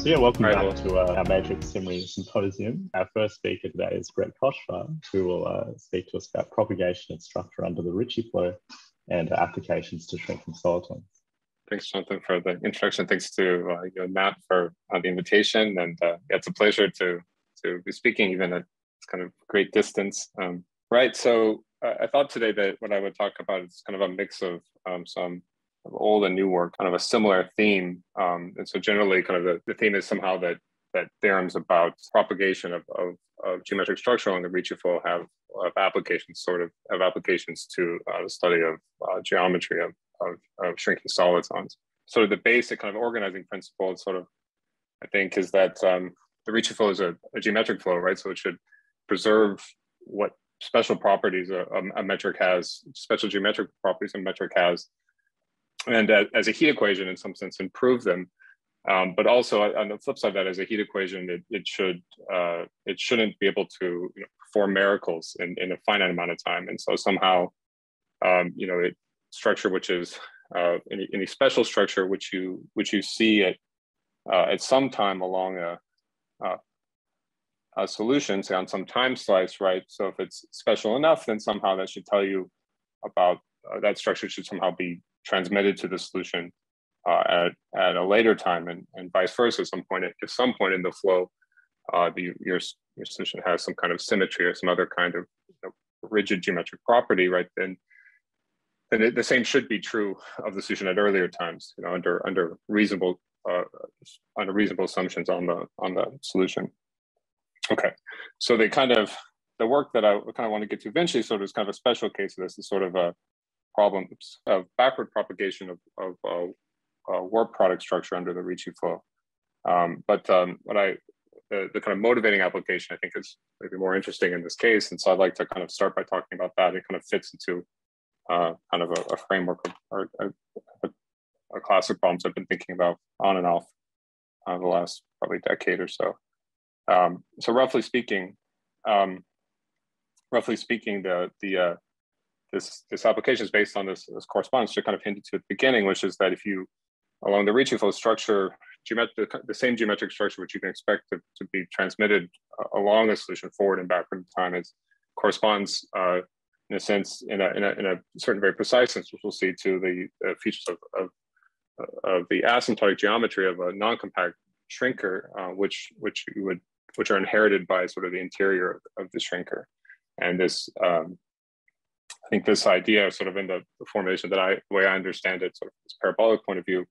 So yeah, welcome right. back to uh, our Matrix SMRI Symposium. Our first speaker today is Brett Kotschwar, who will uh, speak to us about propagation and structure under the Ricci flow and applications to shrinking solitons. Thanks, Jonathan, for the introduction. Thanks to uh, you and Matt for uh, the invitation. And uh, it's a pleasure to, to be speaking, even at kind of great distance. Um, right, so uh, I thought today that what I would talk about is kind of a mix of um, some of old and new work, kind of a similar theme. Um, and so generally kind of the, the theme is somehow that that theorems about propagation of, of, of geometric structure along the flow have, have applications, sort of have applications to uh, the study of uh, geometry of, of, of, shrinking solitons. Sort of the basic kind of organizing principle sort of, I think, is that um, the flow is a, a, geometric flow, right? So it should preserve what special properties a, a metric has, special geometric properties a metric has, and uh, as a heat equation in some sense improve them. Um, but also on the flip side of that as a heat equation it, it should uh, it shouldn't be able to you know, perform miracles in, in a finite amount of time. And so somehow um, you know it structure which is uh, any, any special structure which you which you see at uh, at some time along a, a, a solution say on some time slice right? So if it's special enough then somehow that should tell you about uh, that structure should somehow be transmitted to the solution uh, at, at a later time and, and vice versa. At some point, at some point in the flow, uh, the, your, your solution has some kind of symmetry or some other kind of you know, rigid geometric property, right? Then, then it, the same should be true of the solution at earlier times, you know, under under reasonable uh, under reasonable assumptions on the on the solution. Okay, so they kind of the work that I kind of want to get to eventually sort of is kind of a special case of this is sort of a problems of backward propagation of, of uh, uh, warp product structure under the Ricci flow. Um, but um, what I, the, the, kind of motivating application I think is maybe more interesting in this case. And so I'd like to kind of start by talking about that. It kind of fits into uh, kind of a, a framework of, or a, a, a, class of problems I've been thinking about on and off uh, the last probably decade or so. Um, so roughly speaking, um, roughly speaking, the, the, uh, this this application is based on this, this correspondence you kind of hinted to at the beginning, which is that if you along the Ricci flow structure, geometric, the same geometric structure which you can expect to, to be transmitted uh, along a solution forward and backward in time is corresponds uh, in a sense in a, in a, in a certain very precise sense, which we'll see to the features of, of, of, the asymptotic geometry of a non-compact shrinker, uh, which which would which are inherited by sort of the interior of, of the shrinker. And this um, I think this idea, sort of in the, the formation that I, the way I understand it, sort of this parabolic point of view,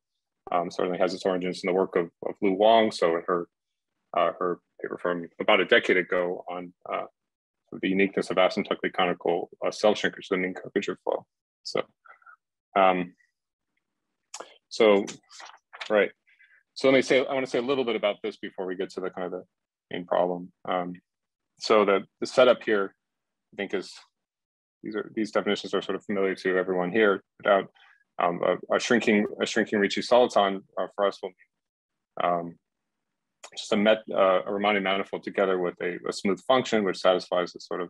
um, certainly has its origins in the work of, of Lu Wang. So in her uh, her paper from about a decade ago on uh, the uniqueness of asymptotically conical uh, self shrinkers, the mean curvature flow. So, um, so right. So let me say, I want to say a little bit about this before we get to the kind of the main problem. Um, so the, the setup here, I think is these are these definitions are sort of familiar to everyone here. Without um, a, a, shrinking a shrinking Ricci soliton uh, for us will mean um, just a met uh, a Riemannian manifold together with a, a, smooth function which satisfies the sort of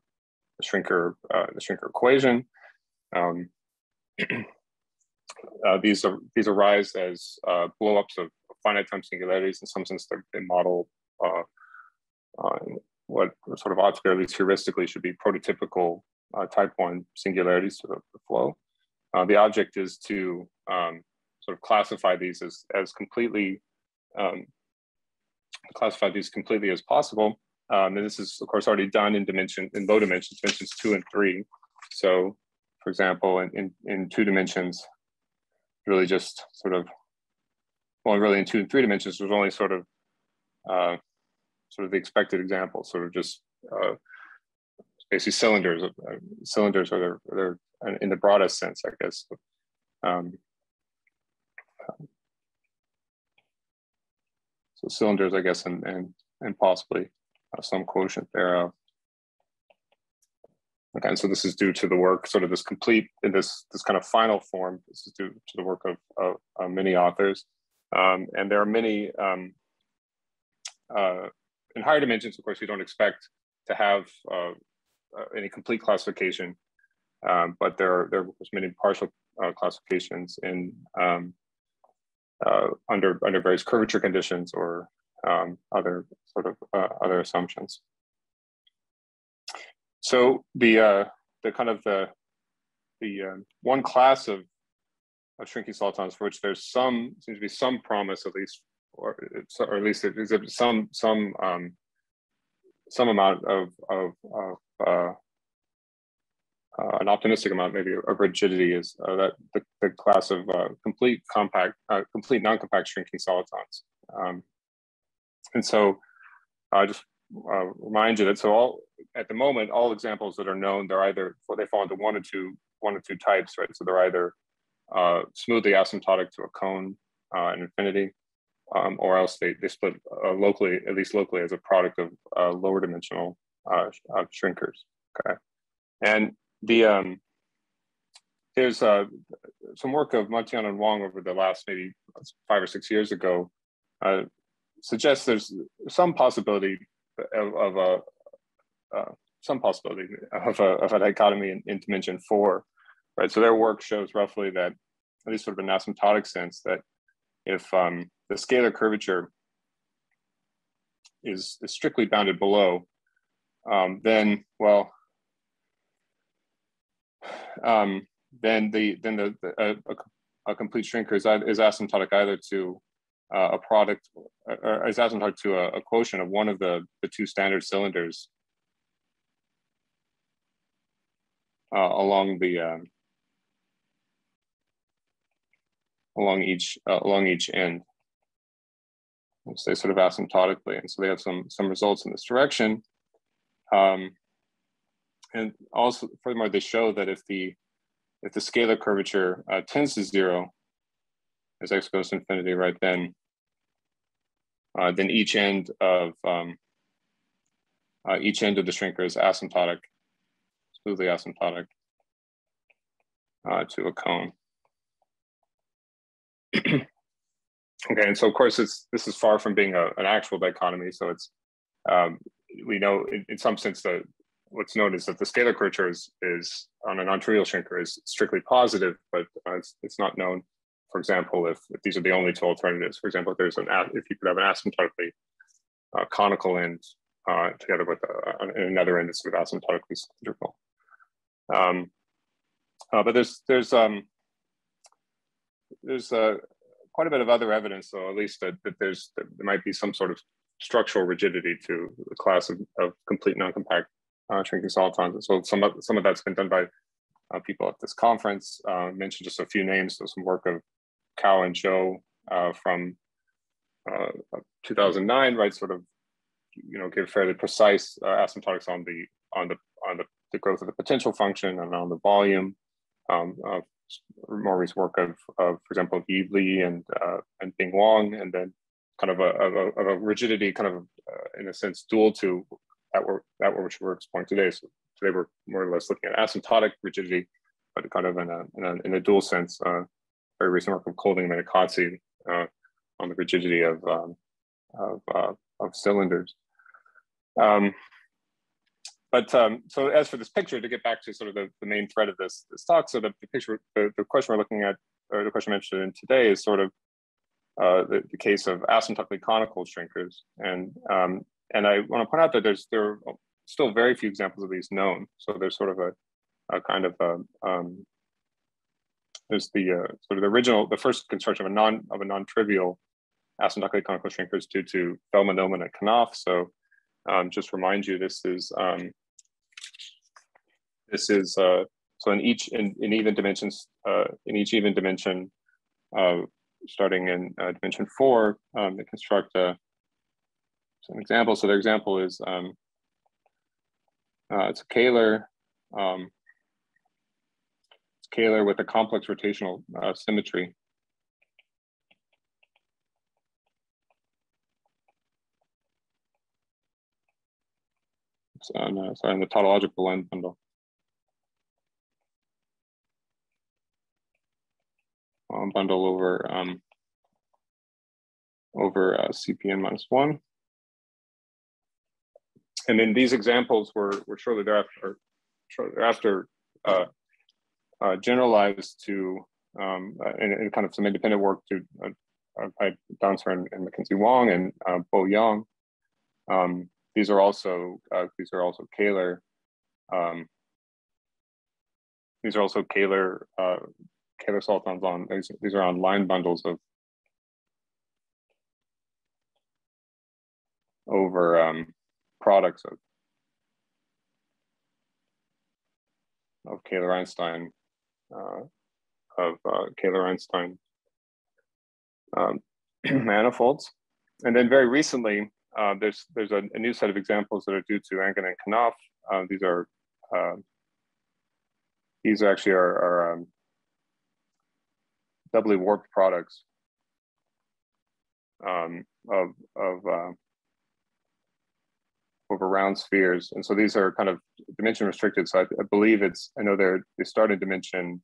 the shrinker uh, the shrinker equation. Um, uh, these are these arise as uh, blowups of finite time singularities. In some sense, they model uh, what sort of least heuristically, should be prototypical uh, type one singularities to the, the flow. Uh, the object is to um, sort of classify these as, as completely, um, classify these completely as possible. Um, and this is of course already done in dimension, in low dimensions, dimensions two and three. So for example, in, in, in two dimensions, really just sort of, well, really in two and three dimensions, there's only sort of, uh, sort of the expected example, sort of just uh, basically cylinders. Uh, cylinders are they're, they're in the broadest sense, I guess. Um, so cylinders, I guess, and and and possibly uh, some quotient thereof. Okay, and so this is due to the work, sort of this complete in this this kind of final form. This is due to the work of, of uh, many authors, um, and there are many um, uh, in higher dimensions. Of course, we don't expect to have uh, uh, any complete classification, um, but there are there are many partial uh, classifications in um, uh, under under various curvature conditions or um, other sort of uh, other assumptions. So the uh, the kind of the the uh, one class of of shrinking solitons for which there's some seems to be some promise at least, or, or at least some some um, some amount of of, of uh, uh, an optimistic amount maybe of rigidity is uh, that the, the, class of uh, complete compact, uh, complete non-compact shrinking solitons. Um, and so I just uh, remind you that so all at the moment, all examples that are known, they're either well, they fall into one or two, one or two types, right? So they're either smoothly asymptotic to a cone and infinity, um, or else they, they split locally, at least locally, as a product of lower dimensional shrinkers. Okay. And the um, there's uh, some work of Munteanu and Wang over the last maybe five or six years ago uh, suggests there's some possibility of, of a uh, some possibility of a, of dichotomy in, in, dimension four, right? So their work shows roughly that, at least sort of an asymptotic sense, that if um, the scalar curvature is, is strictly bounded below, um, then well, um, then the then the, the a, a, complete shrinker is, is asymptotic either to uh, a product or is asymptotic to a, a, quotient of one of the the two standard cylinders uh, along the um, along each uh, along each end. Say sort of asymptotically, and so they have some some results in this direction. Um, and also furthermore, they show that if the if the scalar curvature uh, tends to zero, as x goes to infinity, right then, uh, then each end of um, uh, each end of the shrinker is asymptotic, smoothly asymptotic uh, to a cone. okay, and so of course it's this is far from being a, an actual dichotomy. So it's um, we know in, in some sense that what's known is that the scalar curvature is, is on a non-trivial shrinker is strictly positive, but uh, it's, it's not known, for example, if, if these are the only two alternatives. For example, if there's an if you could have an asymptotically uh, conical end uh, together with a, uh, another end that's sort of asymptotically cylindrical. Um, uh, but there's there's um, there's uh, quite a bit of other evidence, though, at least that, that there's that there might be some sort of structural rigidity to the class of, of complete non-compact uh, shrinking solitons. So some of, some of that's been done by uh, people at this conference. Uh, mentioned just a few names. So some work of Cao and Zhou uh, from uh, 2009, right? Sort of, you know, give fairly precise uh, asymptotics on the on the on the, the growth of the potential function and on the volume. Um, recent work of, of, for example, Yi Li and and Bing Wang, and then kind of a, of a, of a rigidity, kind of in a sense, dual to that were that were which we're exploring today. So today we're more or less looking at asymptotic rigidity, but kind of in a in a, in a dual sense. Uh, very recent work of Colding and Minicozzi uh, on the rigidity of um, of, uh, of cylinders. Um, but um, so as for this picture, to get back to sort of the, the main thread of this, this talk, so the, the picture, the, the question we're looking at, or the question mentioned in today is sort of uh, the, the, case of asymptotically conical shrinkers. And um, and I want to point out that there's there are still very few examples of these known. So there's sort of a, a kind of a, um, there's the uh, sort of the original, the first construction of a non of a non-trivial asymptotically conical shrinkers due to Feldman, Ilmanen, and Knopf. So um, just remind you, this is um, this is uh, so in each in, in even dimensions uh, in each even dimension, uh, starting in uh, dimension four, um, they construct a some. So their example is um, uh, it's a Kähler, um, it's Kähler with a complex rotational uh, symmetry. It's on, uh, sorry, on the tautological lens bundle. Um, bundle over um, over uh, CPN minus one and then these examples were, were shortly thereafter, shortly thereafter uh, uh, generalized to um, in, in, kind of some independent work to uh, by Dancer and, and McKenzie Wang and uh, Bo Yang. Um, these are also uh, these are also Kähler. Um, these are also Kähler uh, Kähler on these, these are on line bundles of over um, products of of Kähler Einstein uh, of uh, Einstein um, manifolds. And then very recently, uh, there's there's a, a, new set of examples that are due to Angenent and Knopf. Uh, these are uh, these actually are, are um, doubly warped products um, of of uh, over round spheres, and so these are kind of dimension restricted. So I, I believe it's I know they're they start in dimension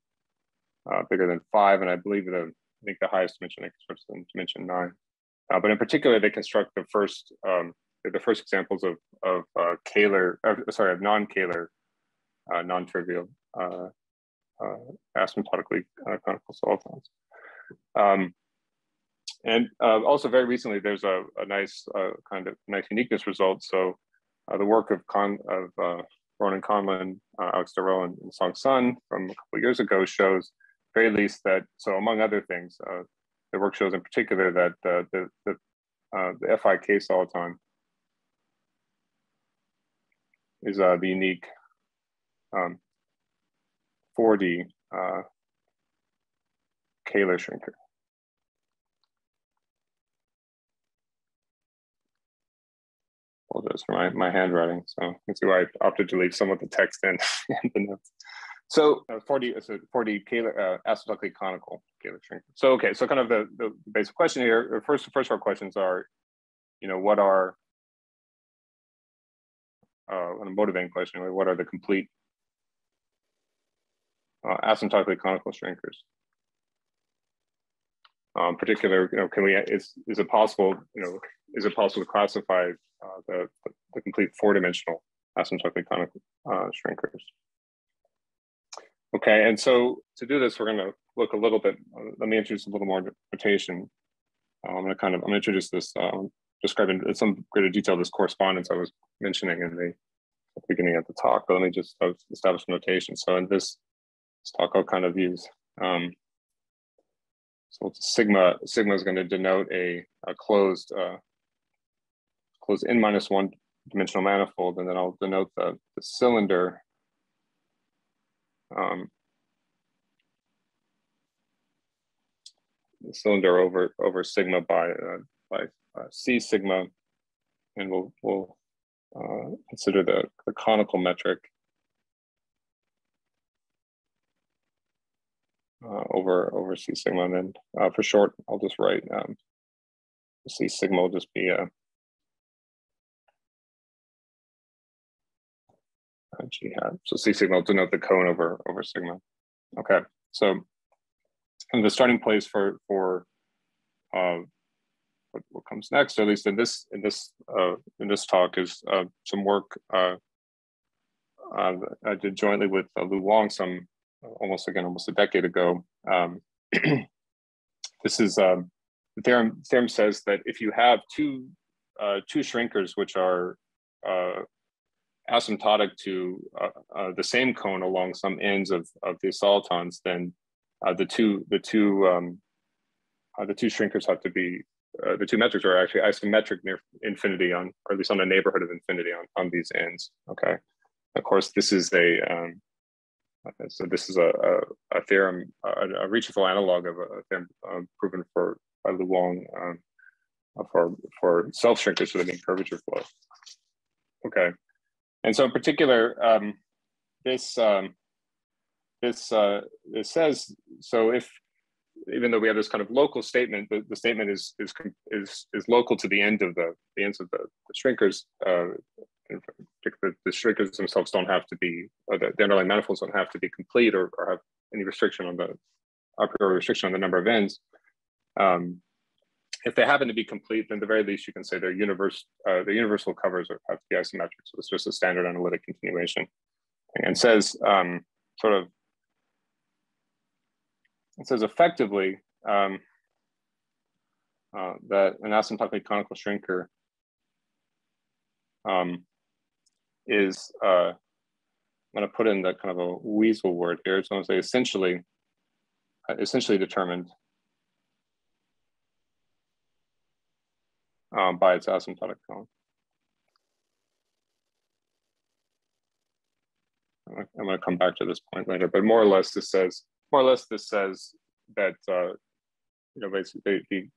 uh, bigger than five, and I believe the I think the highest dimension starts in dimension nine. Uh, but in particular, they construct the first um, the first examples of of uh, Kähler, uh, sorry, of non-Kähler, uh, non-trivial uh, asymptotically conical solitons. Um, and also very recently, there's a, a nice kind of nice uniqueness result. So the work of Con of Ronan Conlon, Alix Deruelle, and, and Song Sun from a couple years ago shows very least that, so among other things, uh, the work shows in particular that uh, the, the, uh, the FIK soliton is uh, the unique um, 4D uh, Kähler shrinker. Apologize for my, my handwriting. So you see why I opted to leave some of the text in, in the notes. So uh, 4D is a 4D Kähler, uh, asymptotically conical Kähler shrinker. So okay, so kind of the, the basic question here. First, first of our questions are, you know, what are uh, a motivating question? What are the complete uh, asymptotically conical shrinkers? Um, particular, you know, can we is is it possible, you know, is it possible to classify uh, the, the complete four-dimensional asymptotically conical uh, shrinkers? Okay, and so to do this, we're going to look a little bit. Uh, let me introduce a little more notation. Uh, I'm going to kind of I'm going to introduce this, uh, describe in some greater detail this correspondence I was mentioning in the beginning of the talk. But let me just establish notation. So in this, talk, I'll kind of use. Um, so sigma sigma is going to denote a, a closed uh, closed n minus one dimensional manifold, and then I'll denote the, the cylinder um, the cylinder over over sigma by uh, by uh, c sigma, and we'll we'll uh, consider the, the conical metric uh, over over c sigma, and then uh, for short, I'll just write um, c sigma will just be a G hat. So C sigma will denote the cone over over sigma. Okay, so and the starting place for for uh, what, what comes next, or at least in this in this uh, in this talk, is uh, some work uh, uh, I did jointly with uh, Lu Wang some almost again almost a decade ago. Um, this is um, the theorem. Theorem says that if you have two uh, two shrinkers which are uh, asymptotic to uh, uh, the same cone along some ends of, of the solitons, then uh, the two the two um, uh, the two shrinkers have to be the two metrics are actually isometric near infinity on, or at least on a neighborhood of infinity on, on these ends. Okay, of course this is a um, so this is a, a, a theorem, a, a Ricci-Flow analog of a, theorem um, proven for by Lu Wang um, for for self the mean curvature flow. Okay, and so in particular, um, this um, this uh, this says so if even though we have this kind of local statement, the, the statement is is is is local to the end of the the ends of the, the shrinkers. Uh, the, shrinkers themselves don't have to be, the, the, underlying manifolds don't have to be complete or, or have any restriction on the a priori restriction on the number of ends. Um, if they happen to be complete, then the very least you can say they're universe, uh, the universal covers are, have to be isometric. So it's just a standard analytic continuation and says um, sort of, it says effectively, um, uh, that an asymptotically conical shrinker um, is, uh, I'm going to put in the kind of a weasel word here. I'm going to say essentially, uh, essentially determined um, by its asymptotic cone. I'm going to come back to this point later, but more or less this says, more or less this says that, uh, you know, basically the,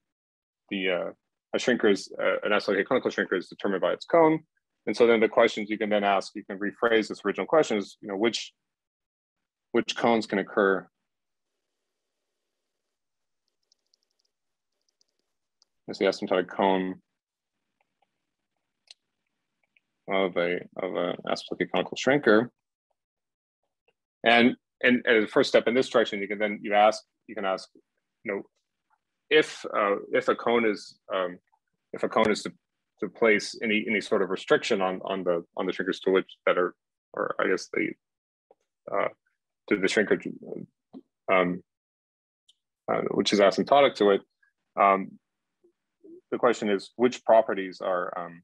the uh, a shrinker is, uh, an asymptotic conical shrinker is determined by its cone. And so then the questions you can then ask, you can rephrase this original question is, you know, which, which cones can occur as the asymptotic cone of a of a asymptotic conical shrinker. And and as a first step in this direction, you can then you ask you can ask, you know, if uh, if a cone is um, if a cone is to, place any any sort of restriction on on the on the shrinkers to which that are or I guess the uh, to the shrinker um, uh, which is asymptotic to it. Um, the question is which properties are um,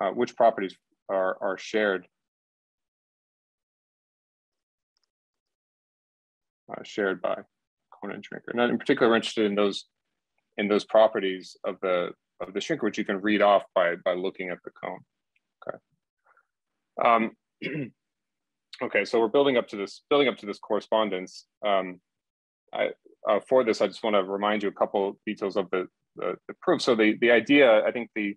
uh, which properties are, are shared uh, shared by cone and shrinker. And in particular, we're interested in those in those properties of the of the shrinker, which you can read off by by looking at the cone. Okay. Um, okay, so we're building up to this building up to this correspondence. Um, I, uh, for this, I just want to remind you a couple details of the, the, the proof. So the the idea, I think the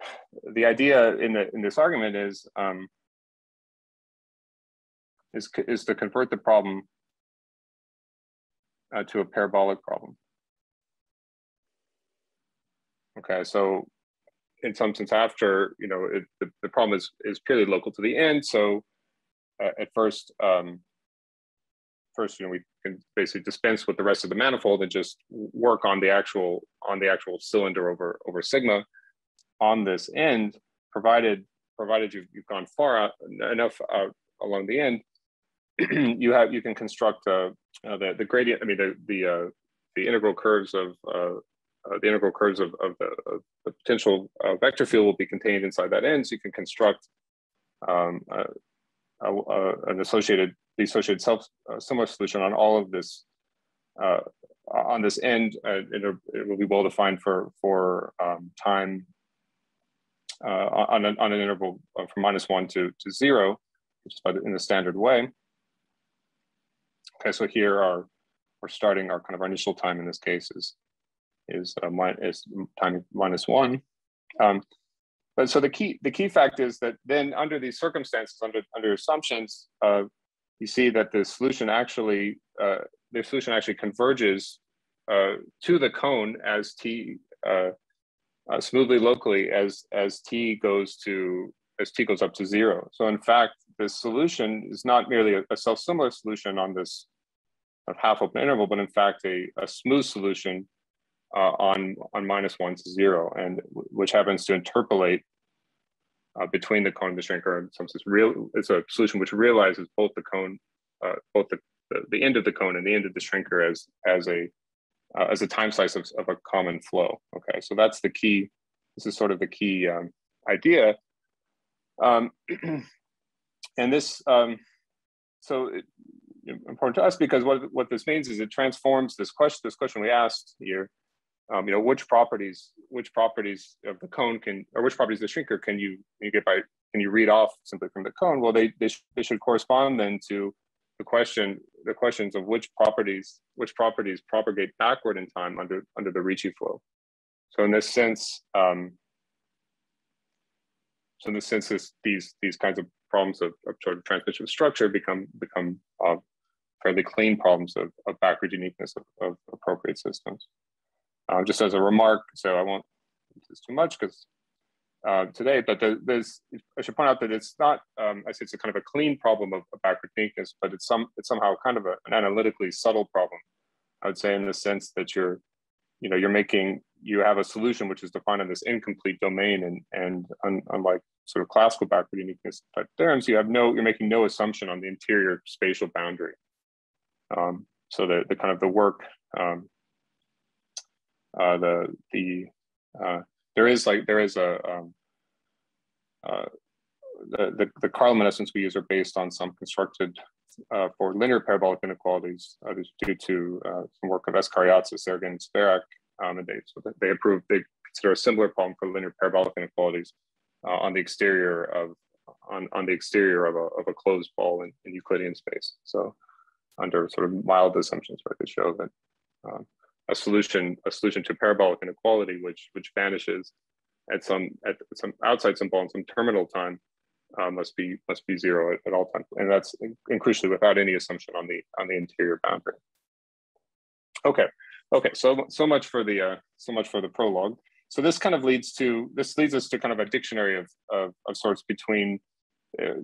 the idea in the in this argument is um, is is to convert the problem uh, to a parabolic problem. Okay, so in some sense, after you know, it, the, the problem is is purely local to the end. So uh, at first, um, first you know we can basically dispense with the rest of the manifold and just work on the actual on the actual cylinder over over sigma on this end, provided provided you've, you've gone far out, enough out along the end, you have you can construct uh, uh, the the gradient. I mean the the uh, the integral curves of uh, uh, the integral curves of, of, the, of the, potential uh, vector field will be contained inside that end. So you can construct um, an associated the associated self similar solution on all of this on this end. It, it, will be well defined for for um, time uh, on, an, on an interval from minus one to, to zero, which is in the standard way. Okay, so here are, we're starting our kind of our initial time in this case is, is, uh, minus one. Um, but so the key, the key fact is that then under these circumstances, under, under assumptions, uh, you see that the solution actually, uh, the solution actually converges uh, to the cone as t uh, uh, smoothly locally as as t goes to as t goes up to zero. So in fact, the solution is not merely a, a self-similar solution on this half-open interval, but in fact a, a smooth solution uh, on on minus one to zero, and which happens to interpolate uh, between the cone and the shrinker. In some sense, real it's a solution which realizes both the cone, uh, both the, the, the end of the cone and the end of the shrinker as as a uh, as a time slice of, of a common flow. Okay, so that's the key. This is sort of the key um, idea. Um, and this, um, so it, important to us because what, what this means is it transforms this question, this question we asked here, um, you know, which properties, which properties of the cone can, or which properties of the shrinker can you, you get by, can you read off simply from the cone? Well, they, they, sh they should correspond then to the question the questions of which properties which properties propagate backward in time under under the Ricci flow. So in this sense, um, so in this sense, this, these these kinds of problems of, of sort of transmission structure become become uh, fairly clean problems of, of backward uniqueness of, of appropriate systems. Uh, just as a remark, so I won't do too much because uh, today, but the, there's, I should point out that it's not, um, I say it's a kind of a clean problem of, of backward uniqueness, but it's some, it's somehow kind of a, an analytically subtle problem. I would say in the sense that you're, you know, you're making, you have a solution which is defined in this incomplete domain, and and un, unlike sort of classical backward uniqueness type theorems, you have no, you're making no assumption on the interior spatial boundary. Um, so the, the kind of the work, um, uh, the, the, uh, there is like, there is a, um, uh, the, the, the estimates we use are based on some constructed uh, for linear parabolic inequalities uh, due to uh, some work of Escauriaza, Seregin, Sverak, um, and they, so they approved, they consider a similar problem for linear parabolic inequalities uh, on the exterior of, on, on the exterior of a, of a closed ball in, in Euclidean space. So under sort of mild assumptions, right, they show that um, a solution, a solution to parabolic inequality, which, which vanishes at some, at some outside ball in some terminal time uh, must be must be zero at, at, all times, and that's and crucially without any assumption on the on the interior boundary. Okay, okay. So so much for the uh, so much for the prologue. So this kind of leads to this leads us to kind of a dictionary of of, of sorts between uh,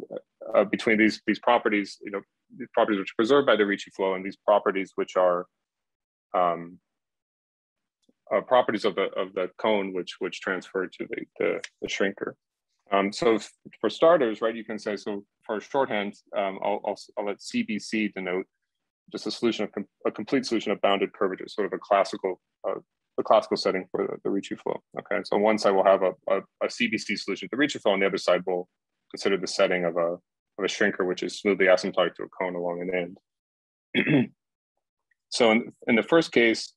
uh, between these these properties, you know, these properties which are preserved by the Ricci flow and these properties which are um, uh, properties of the of the cone which which transfer to the the, the shrinker. Um, so for starters, right, you can say, so for shorthand, um, I'll, I'll, I'll, let CBC denote just a solution, of com a complete solution of bounded curvature, sort of a classical, uh, classical setting for the, the Ricci flow. Okay, so on one side we'll have a, a, a CBC solution to the Ricci flow, on the other side we'll consider the setting of a, of a shrinker, which is smoothly asymptotic to a cone along an end. so in, in the first case,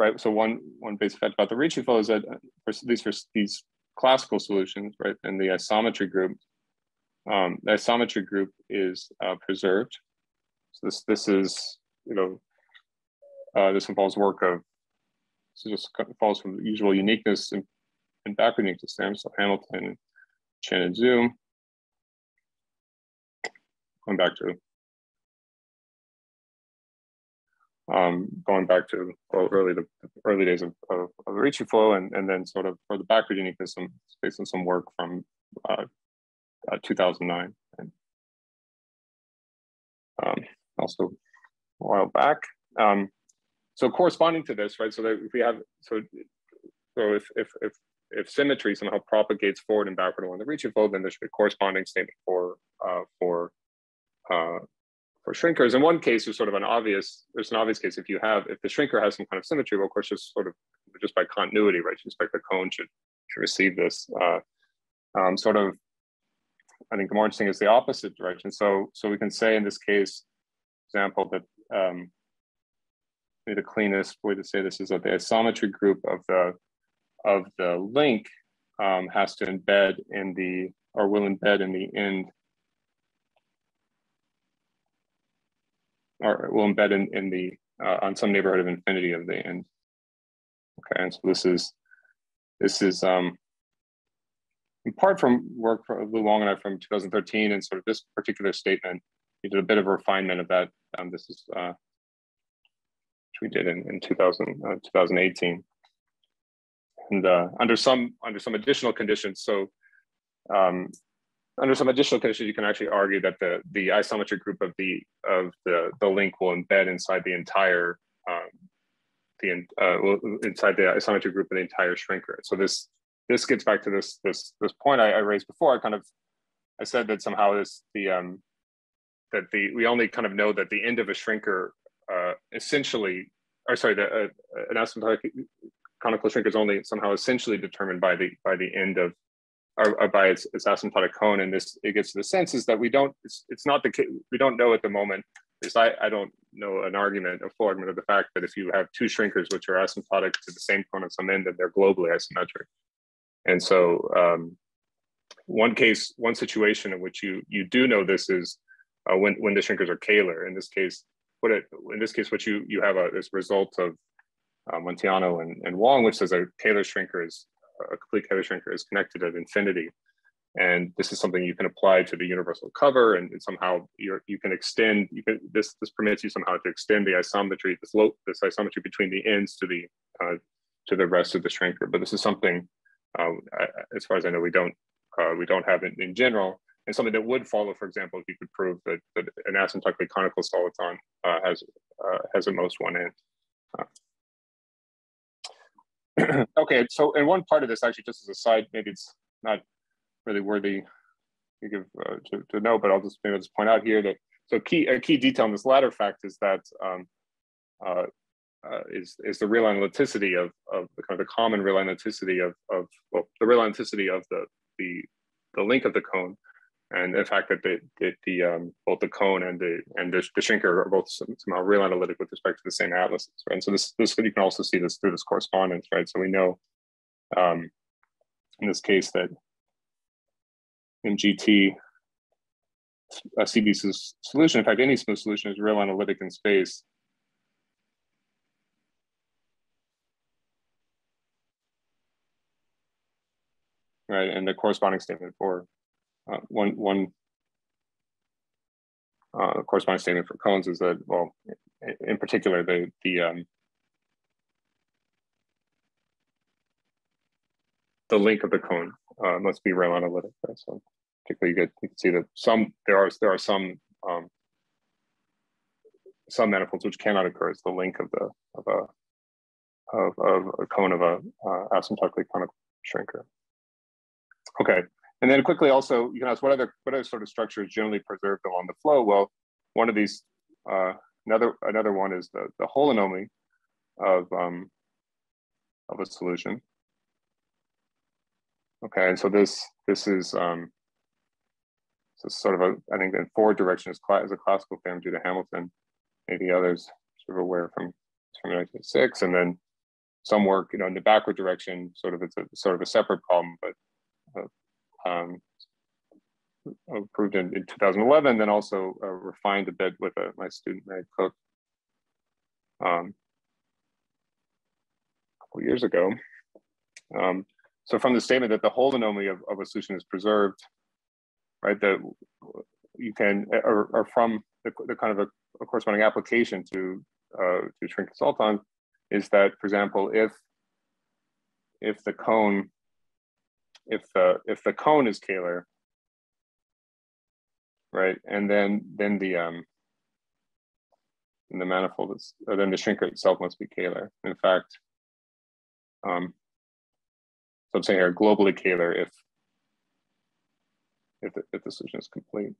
right, so one, one basic fact about the Ricci flow is that for these, for these classical solutions, right, and the isometry group, um, the isometry group is uh, preserved. So this this is you know uh, this involves work of so just follows from the usual uniqueness and, and backward uniqueness theorems. So Hamilton, Chen, and Zhu. Going back to um, going back to well, early the early days of, of, of, the Ricci flow, and, and then sort of for the backward uniqueness, some based on some work from uh, uh, 2009, and um, also a while back. Um, so corresponding to this, right? So that if we have so so if if if if symmetry somehow propagates forward and backward along the Ricci flow, then there should be a corresponding statement for uh, for uh, for shrinkers. In one case, there's sort of an obvious, there's an obvious case if you have, if the shrinker has some kind of symmetry, well, of course, just sort of, just by continuity, right, you expect the cone should, should receive this. Uh, um, sort of, I think the more interesting is the opposite direction. So, so we can say in this case, example, that um, the cleanest way to say this is that the isometry group of the of the link um, has to embed in the or will embed in the end or will embed in, in the uh, on some neighborhood of infinity of the end. Okay, and so this is this is um, in part from work a little long enough from 2013 and sort of this particular statement. We did a bit of a refinement of that. Um, this is uh, which we did in, in 2000, uh, 2018. And uh, under some under some additional conditions, so um, under some additional conditions, you can actually argue that the the isometric group of the of the the link will embed inside the entire um, the uh, inside the isometric group of the entire shrinker. So this this gets back to this this this point I, I raised before. I kind of I said that somehow this the um that the we only kind of know that the end of a shrinker uh, essentially or sorry the uh, an asymptotic conical shrinker is only somehow essentially determined by the by the end of or, or by its, its, asymptotic cone. And this it gets to the sense is that we don't it's, it's not the case we don't know at the moment. I, I don't know an argument, a full argument of the fact that if you have two shrinkers which are asymptotic to the same cone at some end, then they're globally isometric. And so um, one case, one situation in which you you do know this is uh, when when the shrinkers are Kähler. In this case, what it in this case, what you you have a this result of uh, Munteanu and, and Wang, which says a Kähler shrinker is a complete Kähler shrinker is connected at infinity. And this is something you can apply to the universal cover and, and somehow you you can extend, you can, this, this permits you somehow to extend the isometry, this, low, this isometry between the ends to the, uh, to the rest of the shrinker. But this is something, uh, as far as I know, we don't, uh, we don't have it in general. And something that would follow, for example, if you could prove that, that an asymptotically conical soliton uh, has, uh, has at most one end. Okay, so in one part of this, actually, just as a side, maybe it's not really worthy to give uh, to, to know, but I'll just maybe I'll just point out here that so key a key detail in this latter fact is that um, uh, uh, is is the real analyticity of of the kind of the common real analyticity of of well the real analyticity of the the the link of the cone, and the fact that the the, the um, both the cone and the and the, the shrinker are both somehow real analytic with respect to the same atlases, right? And so this this you can also see this through this correspondence, right? So we know um, in this case that MGT a CB's solution, in fact, any smooth solution is real analytic in space right? And the corresponding statement for uh, one one uh, corresponding statement for cones is that well, in particular the the um, the link of the cone uh, must be real analytic. Right? So particularly you get you can see that some there are there are some um, some manifolds which cannot occur as the link of the of a of, of a cone of a uh, asymptotically conical shrinker. Okay, and then quickly also, you can ask what other what other sort of structures generally preserved along the flow? Well, one of these, uh, another another one is the the holonomy of um, of a solution. Okay, and so this this is um, so sort of a I think in forward direction is, is a classical theorem due to Hamilton. Maybe others sort of aware from from 1906, and then some work you know in the backward direction. Sort of it's a sort of a separate problem, but um, approved in, in, 2011, then also uh, refined a bit with uh, my student Mary Cook um, a couple years ago. Um, so from the statement that the holonomy of, of a solution is preserved, right, that you can, or, or from the, the, kind of a, a corresponding application to uh, to Schrinker-Sultan is that, for example, if if the cone if the if the cone is Kähler, right, and then then the um and the manifold is then the shrinker itself must be Kähler. In fact, um, so I'm saying here globally Kähler if if the, if the solution is complete.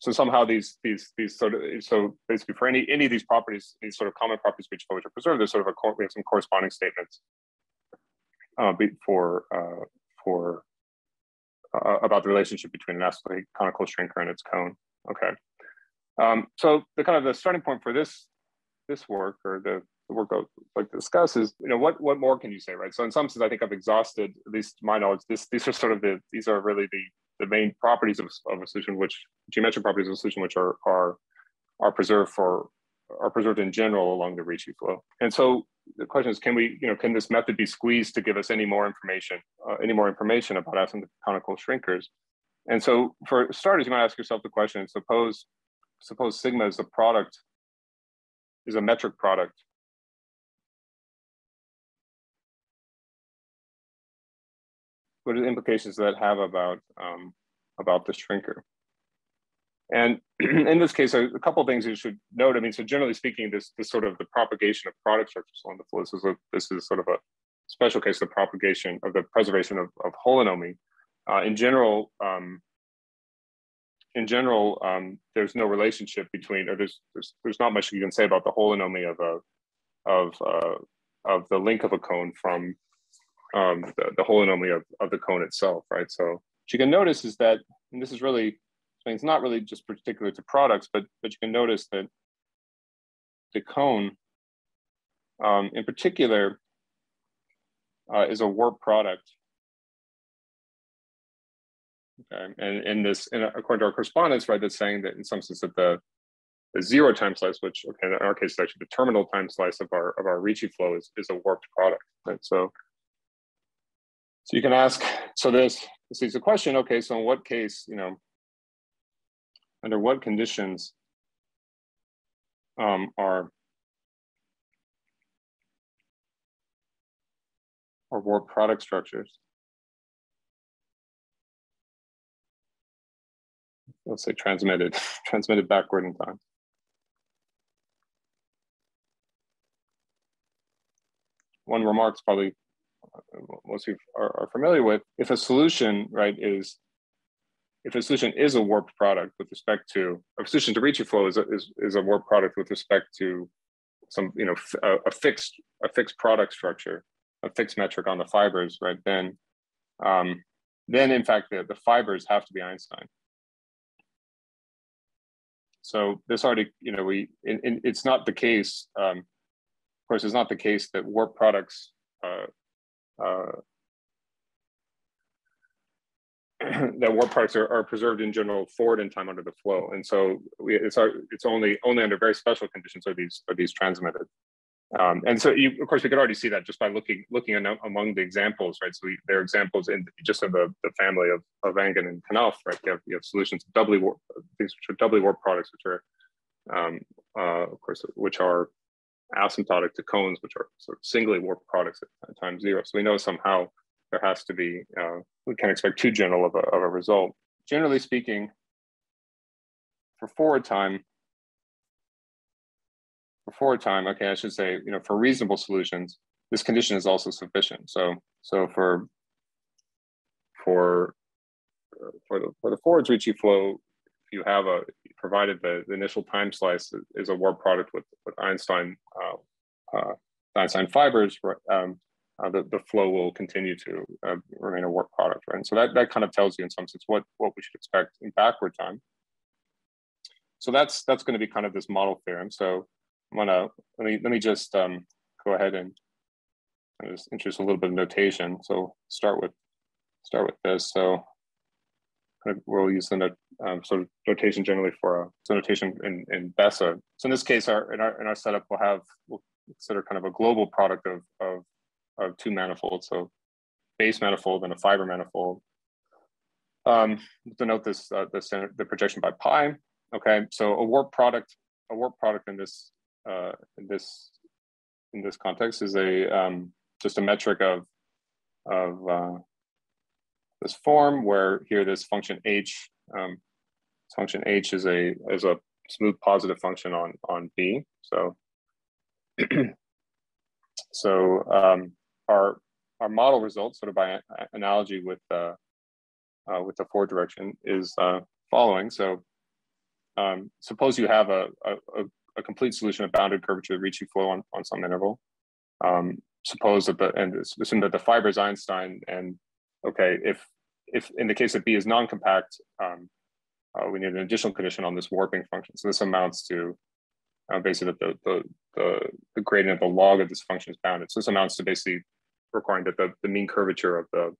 So somehow these these these sort of so basically for any any of these properties, these sort of common properties which are preserved, there's sort of a we have some corresponding statements uh, for uh, for uh, about the relationship between an asymptotic conical shrinker and its cone. Okay, um, so the kind of the starting point for this this work or the, the work like to discuss is you know what what more can you say, right? So in some sense, I think I've exhausted at least my knowledge. This these are sort of the these are really the the main properties of, of a solution, which geometric properties of a solution, which are are are preserved for are preserved in general along the Ricci flow. And so the question is, can we, you know, can this method be squeezed to give us any more information, uh, any more information about asymptotic shrinkers? And so for starters, you might ask yourself the question, suppose, suppose sigma is a product, is a metric product. What are the implications that have about, um, about the shrinker? And in this case, a, couple of things you should note. I mean, so generally speaking, this this sort of the propagation of product structures along the flow. This is a, this is sort of a special case of the propagation of the preservation of, of holonomy. Uh, in general, um, in general, um, there's no relationship between, or there's, there's there's not much you can say about the holonomy of a of uh, of the link of a cone from um, the, the holonomy of, of the cone itself, right? So what you can notice is that, and this is really it's not really just particular to products, but but you can notice that the cone, um, in particular, uh, is a warp product. Okay, and in this, in, according to our correspondence, right, that's saying that in some sense that the the zero time slice, which okay, in our case is actually the terminal time slice of our of our Ricci flow is, is a warped product. Right. So so you can ask, so this this is a question, okay, so in what case, you know, under what conditions um, are or warp product structures. Let's say transmitted, transmitted backward in time. One remark's probably uh, most of you are, are familiar with, if a solution, right, is if a solution is a warped product with respect to a solution to Ricci flow is a, is, is a warped product with respect to some you know a, a, fixed a fixed product structure, a fixed metric on the fibers, right? Then um, then in fact the, the fibers have to be Einstein. So this already, you know, we in, in, it's not the case. Um, of course, it's not the case that warp products uh, uh, that warp products are, are, preserved in general forward in time under the flow, and so we, it's our, it's only only under very special conditions are these are these transmitted. Um, and so, you, of course, we could already see that just by looking looking among the examples, right? So we, there are examples in just in the, the family of, of Angenent and Knopf, right? You have, you have solutions doubly warp, things which are doubly warp products, which are, um, uh, of course, which are asymptotic to cones, which are sort of singly warped products at, at time zero. So we know somehow there has to be, uh, we can't expect too general of a, of a result. Generally speaking, for forward time, for forward time, okay, I should say, you know, for reasonable solutions, this condition is also sufficient. So, so for for for the for the forwards Ricci flow, if you have a provided the, the initial time slice is a warp product with with Einstein uh, uh, Einstein fibers, um, uh, the, the flow will continue to uh, remain a warp product, right? And so that, that kind of tells you in some sense what, what we should expect in backward time. So that's that's going to be kind of this model theorem. So I'm gonna let me let me just um, go ahead and just introduce a little bit of notation. So start with start with this. So we'll use the um, sort of notation generally for a so notation in, in Besse. So in this case, our in our in our setup, we'll have we'll consider kind of a global product of of of two manifolds, so base manifold and a fiber manifold. Um, denote this uh, the center, the projection by pi. Okay, so a warp product, a warp product in this uh, in this in this context is a um, just a metric of of uh, this form where here this function h um, function h is a is a smooth positive function on on b. So so um, our our model results, sort of by analogy with uh, uh, with the forward direction, is uh, following. So um, suppose you have a, a, a, complete solution of bounded curvature Ricci flow on, on some interval. Um, suppose that the and assume that the fiber is Einstein, and okay, if if in the case of B is non-compact, um, uh, we need an additional condition on this warping function. So this amounts to uh, basically that the, the, the, the gradient of the log of this function is bounded. So this amounts to basically requiring that the, the mean curvature of the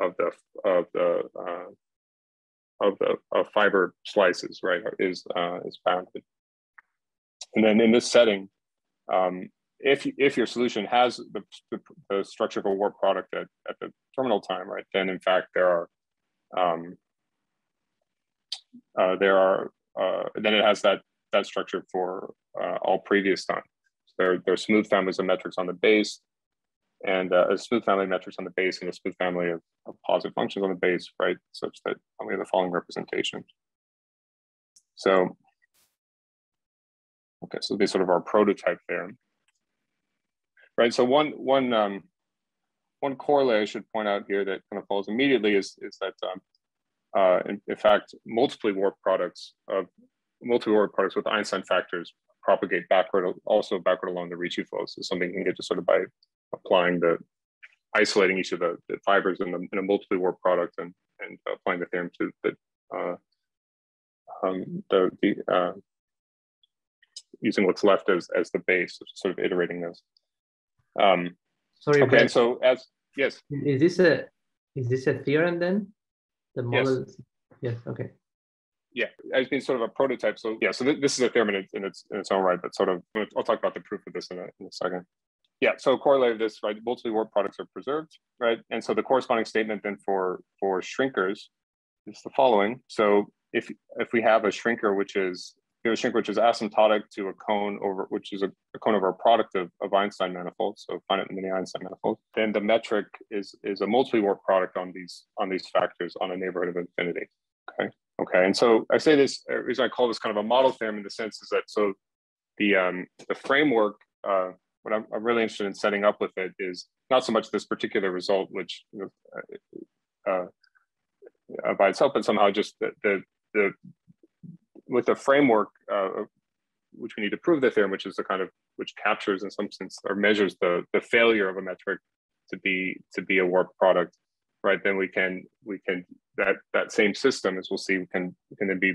of the of the uh, of the of fiber slices right is uh, is bounded. And then in this setting, um, if if your solution has the, the, the, structure of a warp product at, at the terminal time, right, then in fact there are um, uh, there are uh, then it has that that structure for uh, all previous time. So there, there are smooth families of metrics on the base, and uh, a smooth family of metrics on the base and a smooth family of, of positive functions on the base, right? Such that we have the following representation. So, okay, so this sort of our prototype there, right? So one one um, one corollary I should point out here that kind of follows immediately is is that um, uh, in, in, fact multiply warp products of multiple warp products with Einstein factors propagate backward also backward along the Ricci flows. So something you can get to sort of by applying the isolating each of the, the fibers in, the, in a multiply warp product and, and applying the theorem to the uh, um, the, the uh, using what's left as as the base, sort of iterating this. Um, Sorry. Okay. So as yes. Is this a is this a theorem then? The model. Yes. yes okay. Yeah, it's been sort of a prototype. So yeah, so th this is a theorem in, in, its in its own right, but sort of I'll talk about the proof of this in a, in a second. Yeah, so of this, right? Multiple warp products are preserved, right? And so the corresponding statement then for for shrinkers is the following. So if if we have a shrinker which is we have a shrinker which is asymptotic to a cone over which is a, a cone over a product of, of Einstein manifolds, so finite many Einstein manifolds, then the metric is is a multiple warp product on these on these factors on a neighborhood of infinity. Okay. Okay. And so I say this the reason I call this kind of a model theorem in the sense is that so the um the framework uh what I'm, I'm, really interested in setting up with it is not so much this particular result, which uh, uh, by itself, but somehow just the, the, the with the framework uh, which we need to prove the theorem, which is the kind of which captures in some sense or measures the the failure of a metric to be to be a warp product, right? Then we can we can that that same system, as we'll see, can can then be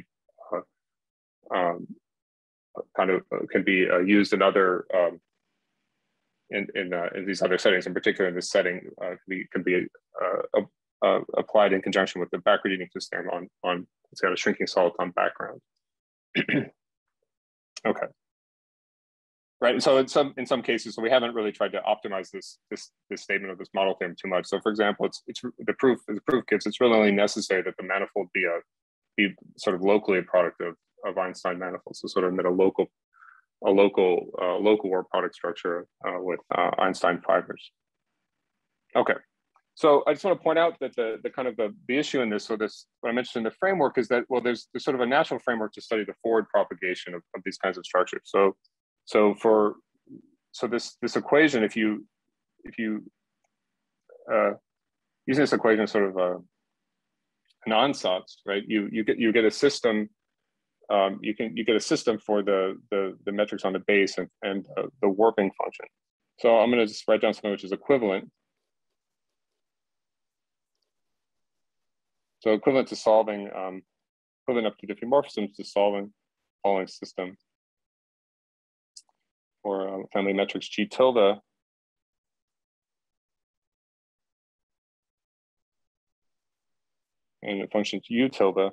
uh, um, kind of uh, can be uh, used in other um, in in, uh, in these other settings. In particular, in this setting, uh, can be can be uh, applied in conjunction with the backward theorem on on it's got a shrinking soliton background. okay. Right, so in some in some cases, so we haven't really tried to optimize this this this statement of this model theorem too much. So, for example, it's it's the proof the proof gives it's really only necessary that the manifold be a be sort of locally a product of of Einstein manifolds, so sort of at a local a local uh, local warp product structure uh, with uh, Einstein fibers. Okay, so I just want to point out that the, the kind of the, the issue in this, so this, what I mentioned in the framework is that, well, there's, there's sort of a natural framework to study the forward propagation of, of these kinds of structures. So, so for, so this, this equation, if you, if you, uh, using this equation sort of a, an ansatz, right? You, you get, you get a system, um, you can, you get a system for the, the, the metrics on the base and, and uh, the warping function. So I'm going to just write down something which is equivalent So equivalent to solving, um, equivalent up to diffeomorphisms to solving following system for um, family metrics G tilde. And a function U tilde.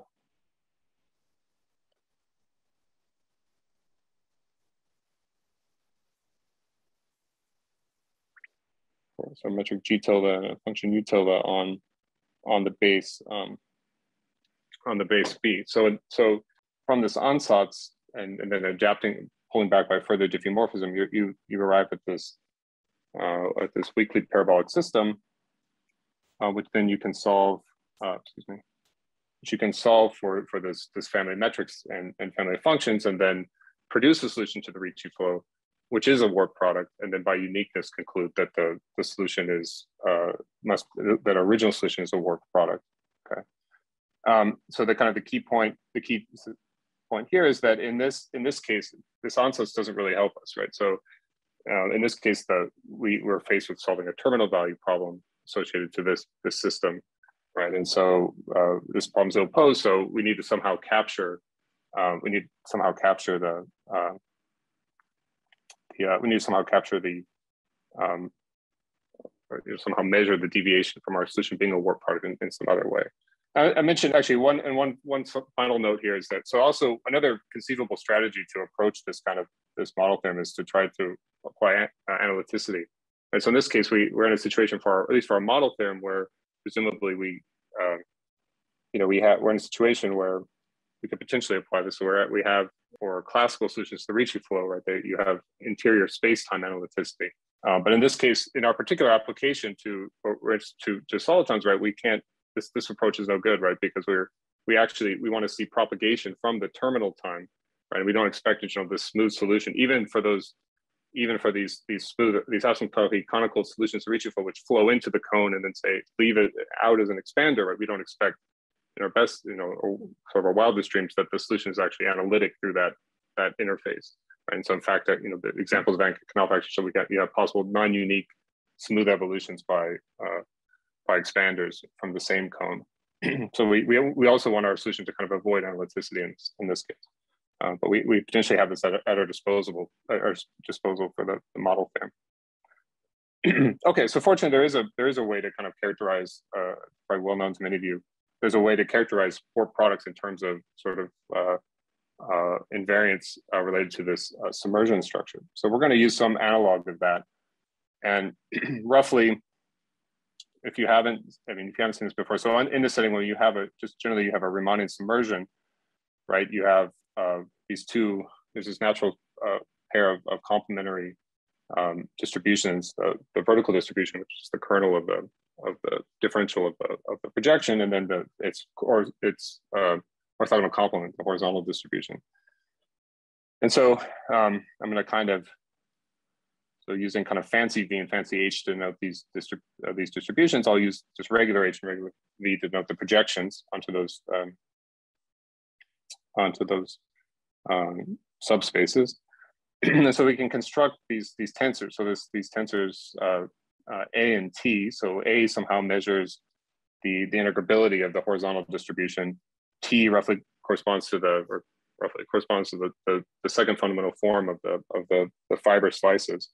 So metric G tilde and a function U tilde on on the base um, on the base B. So so from this ansatz and, and then adapting, pulling back by further diffeomorphism, you you you arrive at this uh, at this weakly parabolic system, uh, which then you can solve. Uh, excuse me, which you can solve for for this this family metrics and, and family functions, and then produce a solution to the Ricci flow which is a warp product, and then by uniqueness conclude that the, the solution is uh, must that original solution is a warp product. Okay. Um, so the kind of the key point, the key point here is that in this in this case, this ansatz doesn't really help us, right? So uh, in this case, the we were faced with solving a terminal value problem associated to this this system, right? And so uh, this problem is ill posed, so we need to somehow capture um, we need to somehow capture the uh, yeah, we need to somehow capture the, um, or, you know, somehow measure the deviation from our solution being a warp product in, in some other way. I, I, mentioned actually one and one one final note here is that so also another conceivable strategy to approach this kind of this model theorem is to try to apply uh, analyticity. And so in this case, we we're in a situation for our, at least for our model theorem where presumably we, uh, you know, we have we're in a situation where we could potentially apply this. So we're we have for classical solutions to Ricci flow, right? That you have interior space-time analyticity. Uh, but in this case, in our particular application to to to solitons, right, we can't. This this approach is no good, right? Because we're we actually we want to see propagation from the terminal time, right? We don't expect you know this smooth solution, even for those, even for these these smooth these asymptotically conical solutions to Ricci flow, which flow into the cone and then say leave it out as an expander, right? We don't expect in our best, you know, sort of our wildest dreams that the solution is actually analytic through that that interface. Right? And so, in fact, that you know, the examples of Angenent-Knopf actually show we got you have possible non-unique smooth evolutions by uh, by expanders from the same cone. so we, we we also want our solution to kind of avoid analyticity in, in this case. Uh, but we, we potentially have this at, at our disposal at our disposal for the, the model theorem. okay, so fortunately there is a there is a way to kind of characterize, uh, probably well known to many of you, there's a way to characterize warp products in terms of sort of uh, uh, invariance uh, related to this uh, submersion structure. So we're going to use some analog of that. And roughly, if you haven't, I mean, if you haven't seen this before, so in, in this setting, when you have a, just generally you have a Riemannian submersion, right? You have uh, these two, there's this natural uh, pair of, of complementary um, distributions, the, the vertical distribution, which is the kernel of the of the differential of the, of the projection, and then the its or its uh, orthogonal complement, the horizontal distribution. And so um, I'm going to kind of So using kind of fancy V and fancy H to denote these, uh, these distributions, I'll use just regular H and regular V to denote the projections onto those um, onto those um, subspaces. and so we can construct these these tensors. So this these tensors uh, uh, A and T. So A somehow measures the the integrability of the horizontal distribution. T roughly corresponds to the or roughly corresponds to the, the, the second fundamental form of the of the, the fiber slices.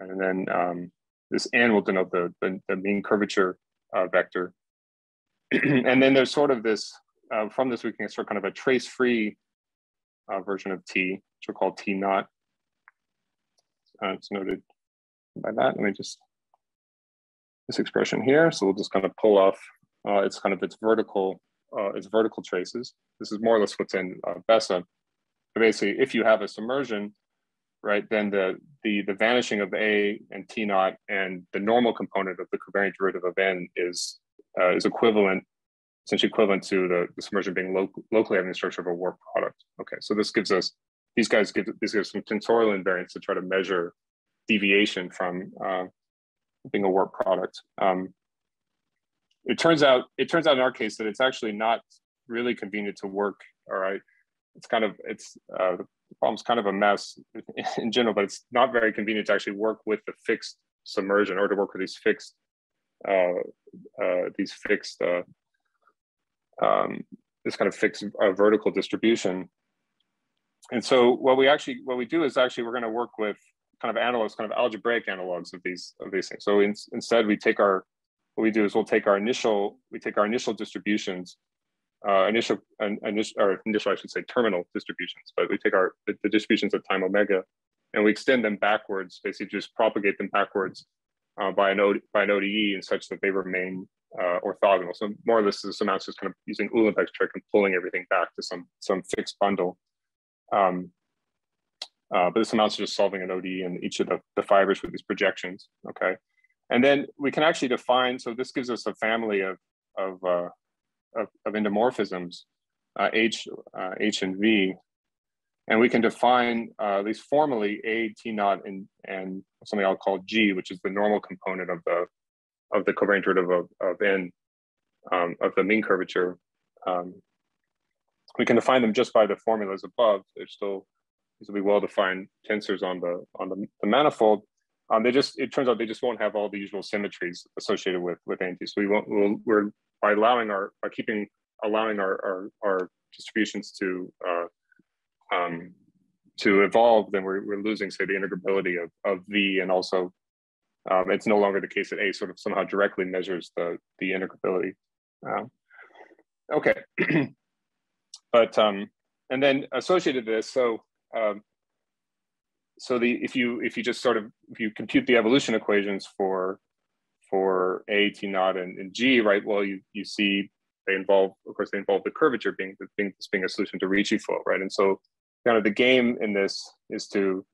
And then um, this N will denote the, the, the mean curvature uh, vector. and then there's sort of this, uh, from this we can construct kind of a trace-free uh, version of T, which we'll call T naught. Uh, it's noted by that. Let me just, this expression here. So we'll just kind of pull off, uh, it's kind of its vertical, uh, its vertical traces. This is more or less what's in uh, Besse. But basically, if you have a submersion, right, then the, the, the vanishing of A and T naught and the normal component of the covariant derivative of N is, uh, is equivalent, essentially equivalent to the, the submersion being lo locally having the structure of a warp product. Okay, so this gives us, these guys give, these gives some tensorial invariants to try to measure deviation from uh, being a warp product. Um, it turns out, it turns out in our case that it's actually not really convenient to work, all right, it's kind of it's uh, the problem's kind of a mess in general, but it's not very convenient to actually work with the fixed submersion or to work with these fixed uh, uh, these fixed uh, um, this kind of fixed uh, vertical distribution. And so what we actually what we do is actually we're going to work with kind of analogs, kind of algebraic analogs of these of these things. So in, instead, we take our what we do is we'll take our initial we take our initial distributions uh, initial, initial, or initial, I should say, terminal distributions, but we take our the, the, distributions at time omega, and we extend them backwards, basically just propagate them backwards uh, by an ODE, by an ODE, and such that they remain uh, orthogonal. So more or less, this amounts just kind of using Uhlenbeck's trick and pulling everything back to some some fixed bundle. Um, uh, but this amounts to just solving an ODE in each of the, the fibers with these projections. Okay, and then we can actually define. So this gives us a family of of uh, of, of endomorphisms, uh, H, uh, H and V. And we can define, uh, at least formally, A, T naught, and, and something I'll call G, which is the normal component of the of the covariant derivative of, of N, um, of the mean curvature. Um, we can define them just by the formulas above. They're still be well-defined tensors on the on the, the manifold. Um, they just it turns out they just won't have all the usual symmetries associated with with ANT. So we won't we'll, we're by allowing our by keeping allowing our our, our distributions to uh, um, to evolve, then we're, we're losing, say, the integrability of, of V, and also um, it's no longer the case that A sort of somehow directly measures the the integrability. Um, okay, but um, and then associated this, so um, so the if you if you just sort of if you compute the evolution equations for for A, T naught, and, and G, right? Well, you you see they involve, of course, they involve the curvature being the being, being a solution to Ricci flow, right? And so, kind of the game in this is to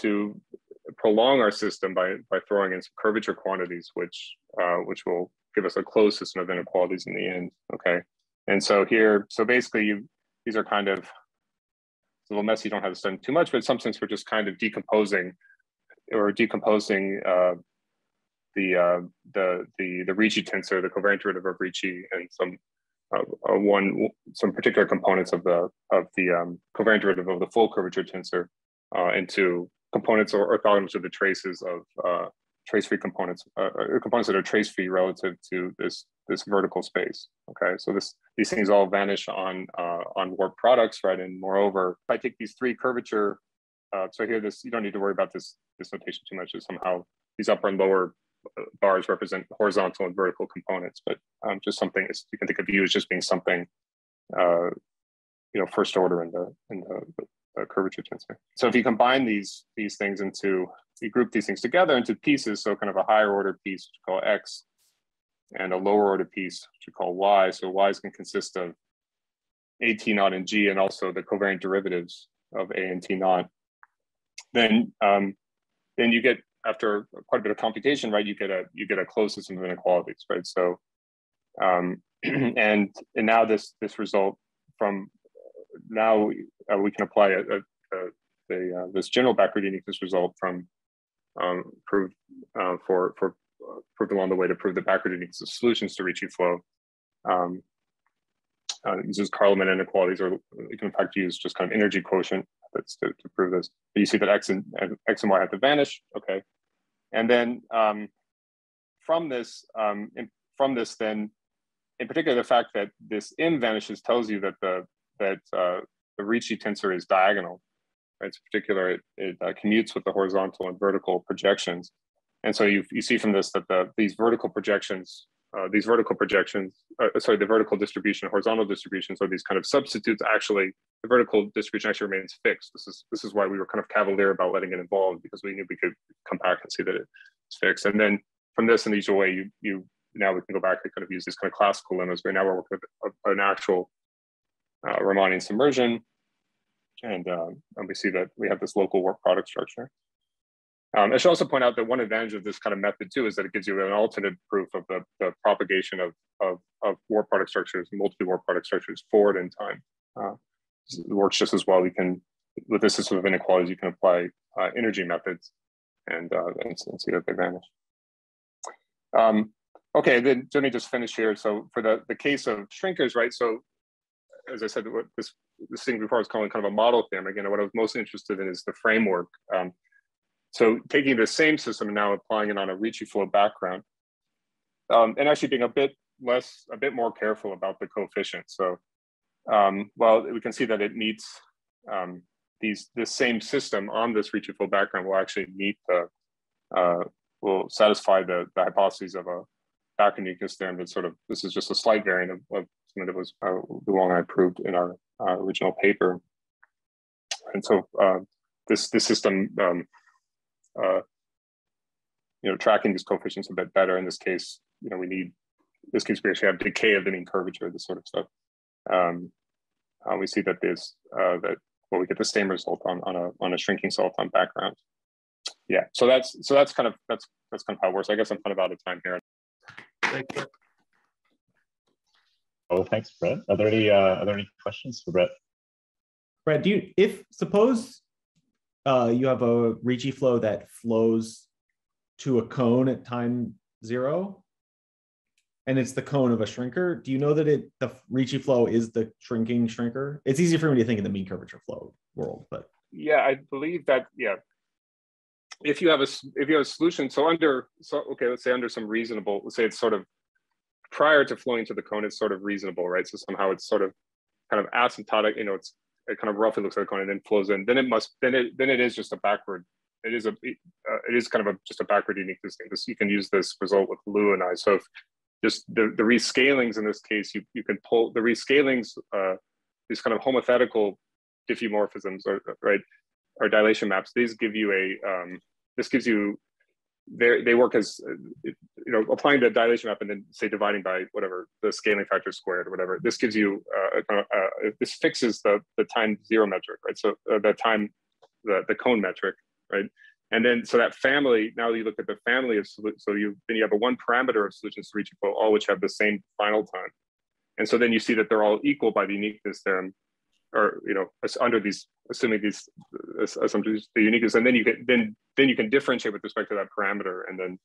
to prolong our system by by throwing in some curvature quantities, which uh, which will give us a closed system of inequalities in the end. Okay, and so here, so basically, you these are kind of a little messy. You don't have to study too much, but in some sense, we're just kind of decomposing or decomposing uh, the uh, the the the Ricci tensor, the covariant derivative of Ricci, and some uh, uh, one some particular components of the of the um, covariant derivative of the full curvature tensor uh, into components or orthogonal to the traces of uh, trace-free components, components that are trace-free relative to this this vertical space. Okay, so this these things all vanish on uh, on warp products, right? And moreover, if I take these three curvature, uh, so here this you don't need to worry about this this notation too much. Is somehow these upper and lower bars represent horizontal and vertical components, but um, just something is, you can think of U as just being something, uh, you know, first order in the in the, the curvature tensor. So if you combine these these things into, you group these things together into pieces, so kind of a higher order piece, which we call X, and a lower order piece, which we call Y. So Y's can consist of A T naught and G, and also the covariant derivatives of A and T naught. Then um, then you get after quite a bit of computation, right, you get a you get a closed system of inequalities, right? So, um, and and now this this result from now uh, we can apply a, a, a, a this general backward uniqueness result from um, proved uh, for for uh, proved along the way to prove the backward uniqueness of solutions to Ricci flow. Um, uh, uses Carleman inequalities, or you can in fact use just kind of energy quotient methods to, to prove this. But you see that x and x and y have to vanish. Okay, and then um, from this, um, in, from this, then in particular, the fact that this m vanishes tells you that the that uh, the Ricci tensor is diagonal. Right? So in particular, it, it uh, commutes with the horizontal and vertical projections. And so you, you see from this that the, these vertical projections, uh, these vertical projections, uh, sorry, the vertical distribution, horizontal distributions are these kind of substitutes. Actually, the vertical distribution actually remains fixed. This is this is why we were kind of cavalier about letting it evolve because we knew we could come back and see that it's fixed. And then from this in the usual way, you you now we can go back and kind of use these kind of classical limits, but now we're working with an actual uh, Riemannian submersion. And, um, and we see that we have this local warp product structure. Um, I should also point out that one advantage of this kind of method too is that it gives you an alternate proof of the, the propagation of, of, of warp product structures, multiple warp product structures forward in time. Uh, it works just as well. You can, with this system of inequalities, you can apply uh, energy methods and, uh, and, and, see that they vanish. Um, okay, then let me just finish here. So for the, the case of shrinkers, right? So as I said, what this, this thing before I was calling kind of a model theorem. Again, what I was most interested in is the framework. Um, so taking the same system and now applying it on a Ricci flow background, um, and actually being a bit less, a bit more careful about the coefficients. So, um, well, we can see that it meets um, these the same system on this Ricci flow background will actually meet the uh, will satisfy the, the hypotheses of a background uniqueness theorem. That sort of this is just a slight variant of, of something that was uh, the one I proved in our uh, original paper. And so uh, this this system, um, uh, you know, tracking these coefficients a bit better. In this case, you know, we need this case we actually have decay of the mean curvature, this sort of stuff. Um, uh, we see that this uh, that well, we get the same result on on a on a shrinking soliton background. Yeah, so that's so that's kind of that's that's kind of how it works. I guess I'm kind of out of time here. Thank you. Oh, thanks, Brett. Are there any uh, are there any questions for Brett? Brett, do you if suppose uh, you have a Ricci flow that flows to a cone at time zero, and it's the cone of a shrinker. Do you know that it the Ricci flow is the shrinking shrinker? It's easy for me to think in the mean curvature flow world, but yeah, I believe that. Yeah, if you have a if you have a solution, so under so okay, let's say under some reasonable, let's say it's sort of prior to flowing to the cone, it's sort of reasonable, right? So somehow it's sort of kind of asymptotic, you know, it's it kind of roughly looks like a cone and then flows in. Then it must, then it then it is just a backward. It is a uh, it is kind of a just a backward uniqueness thing. This you can use this result with Liu and I. So if just the the rescalings in this case, you you can pull the rescalings, uh, these kind of homothetical diffeomorphisms, or right, or dilation maps. These give you a um, this gives you they they work as you know applying the dilation map and then say dividing by whatever the scaling factor squared or whatever. This gives you uh, uh, this fixes the the time zero metric, right? So uh, the time the the cone metric, right? And then so that family now you look at the family of so you then you have a one parameter of solutions to Ricci flow, all which have the same final time. And so then you see that they're all equal by the uniqueness theorem or you know under these assuming these assumptions the uniqueness and then you can then then you can differentiate with respect to that parameter and then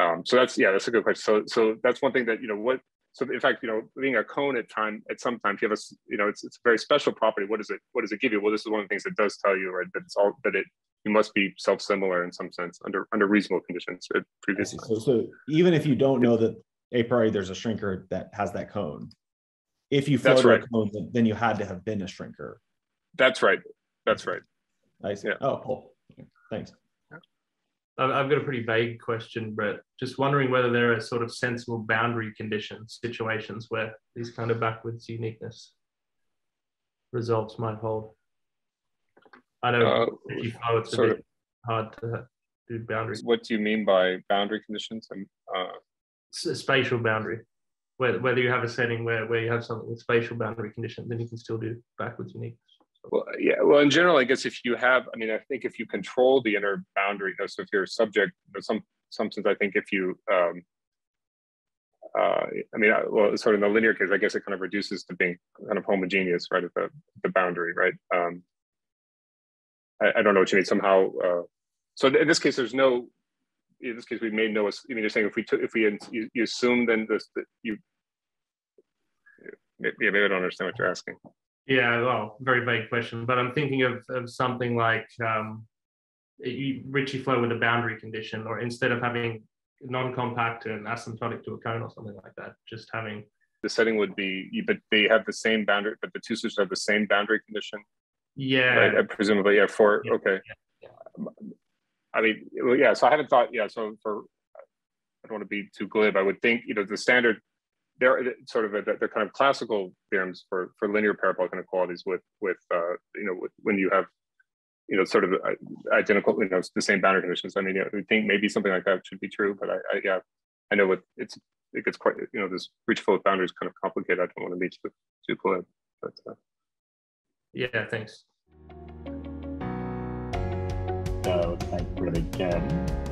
um, so that's yeah that's a good question. So so that's one thing that you know what so in fact you know being a cone at time at some time if you have a you know it's, it's a very special property what does it what does it give you? Well this is one of the things it does tell you right that it's all that it you must be self-similar in some sense under under reasonable conditions previously so, so even if you don't know that a priori there's a shrinker that has that cone if you floated right. a cone, then you had to have been a shrinker. That's right. That's right. I see. Yeah. Oh, cool. Thanks. I've got a pretty vague question, Brett. Just wondering whether there are sort of sensible boundary conditions, situations where these kind of backwards uniqueness results might hold. I know uh, if you flow, it's a bit of, hard to do boundaries. What do you mean by boundary conditions? And uh... spatial boundary whether, whether you have a setting where, where you have something with spatial boundary conditions, then you can still do backwards uniqueness. Well, yeah. Well, in general, I guess if you have, I mean, I think if you control the inner boundary, so if you're a subject, there's some some sense, I think if you, um, uh, I mean, well, sort of in the linear case, I guess it kind of reduces to being kind of homogeneous, right, at the the boundary, right? Um, I, I don't know what you mean. Somehow, uh, so in this case, there's no. In this case, we made no. I mean, you're saying if we took, if we you, you assume then this that you. Yeah, maybe I don't understand what you're asking. Yeah, well, very vague question, but I'm thinking of, of something like um, Ricci flow with a boundary condition, or instead of having non-compact and asymptotic to a cone or something like that, just having the setting would be, but they have the same boundary, but the two switches have the same boundary condition. Yeah. Right? Uh, presumably, yeah. For yeah. okay. Yeah. Yeah. I mean, yeah. So I haven't thought. Yeah. So for, I don't want to be too glib. I would think you know the standard. There, sort of the, the kind of classical theorems for for linear parabolic inequalities with with uh, you know with, when you have you know, sort of uh, identical, you know, the same boundary conditions. I mean, yeah, I think maybe something like that should be true, but I, I yeah, I know what it's, it gets quite, you know, this Ricci flow of boundaries kind of complicated. I don't want to be too, too glib, but. Uh, yeah, thanks. So thank you again.